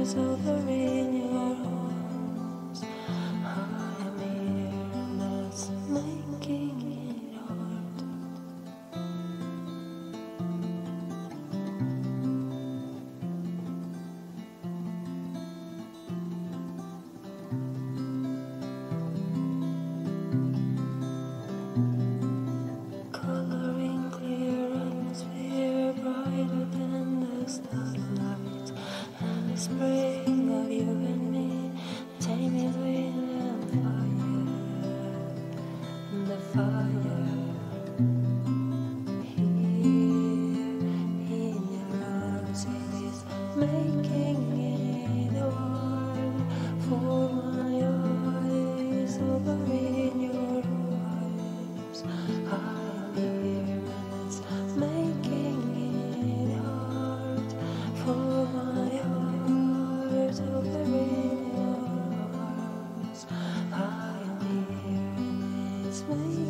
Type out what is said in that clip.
is over in your heart. spring of you and me. Take me through the fire, the fire. Here in your arms, making away.